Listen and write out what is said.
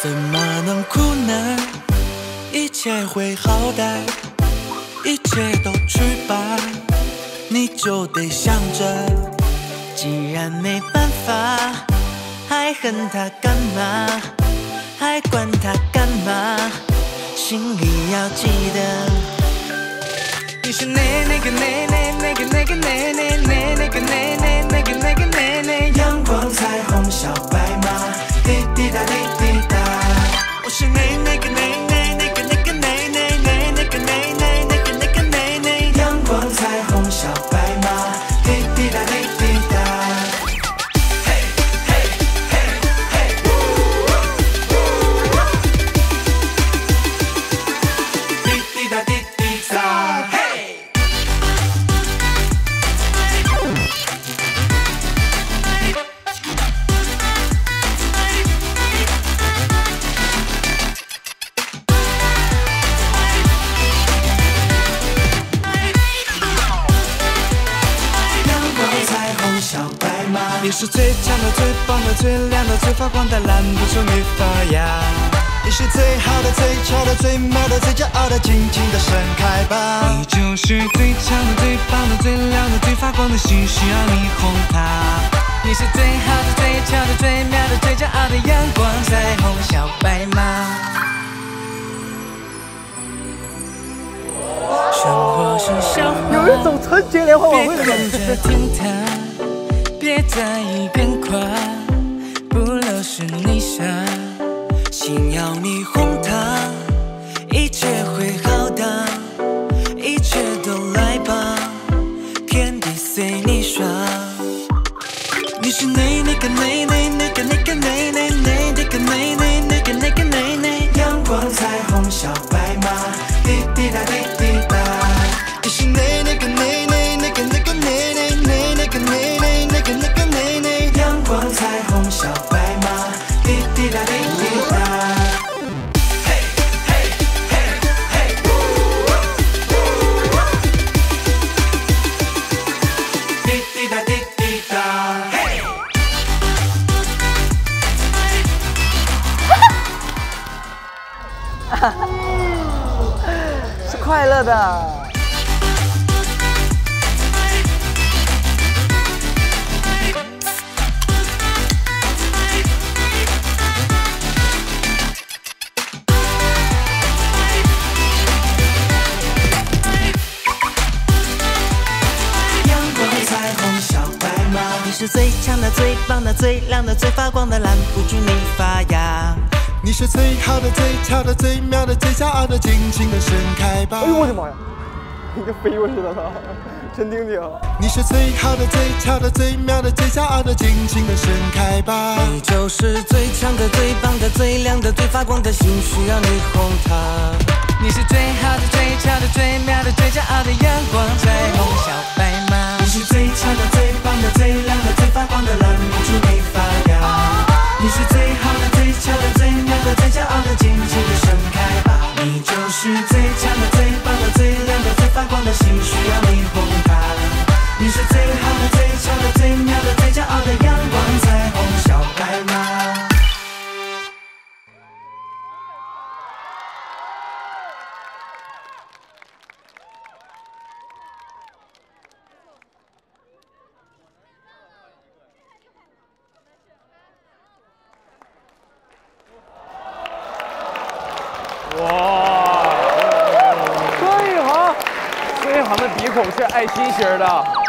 怎么能苦呢？一切会好的，一切都去吧，你就得想着，既然没办法，还恨他干嘛？还管他干嘛？心里要记得，你是那那个那那那个那个那那那那个那那那个那个那那阳光彩虹小我是小白马，你是最强的、最棒的、最亮的、最发光的，拦不住你发芽。你是最好的、最俏的、最妙的、最骄傲的，尽情的盛开吧。你就是最强的、最棒的、最亮的、最发光的星，需要你哄它。你是最好的、最俏的、最妙的、最骄傲的阳光彩虹小白马。生活是小花。有一种春节联欢晚会的。别在意变化，不留是你傻，心要你哄它，一切会好的，一切都来吧，天地随你耍。你是那那个那那那个那个那那那那个那那那个那个那那阳光彩虹小白马，滴滴答滴 是快乐的。阳光彩虹小白马，你是最强的、最棒的、最亮的、最发光的，拦不住你发芽。你是最好的、最俏的、最妙的、最骄傲的，尽情的盛开吧哎。呦我的妈呀，跟飞过去的了，真听听。你是最好的、最俏的、最妙的、最骄傲的，尽情的盛开吧。你就是最强的、最棒的、最亮的、最发光的星，需要你哄它。你是最好的、最俏的、最妙的、最骄傲的阳光最俏的、最妙的、最骄傲的，尽情的盛开吧。你就是最强的、最棒的、最亮的、最发光的心，需要你哄。口，是爱心型的。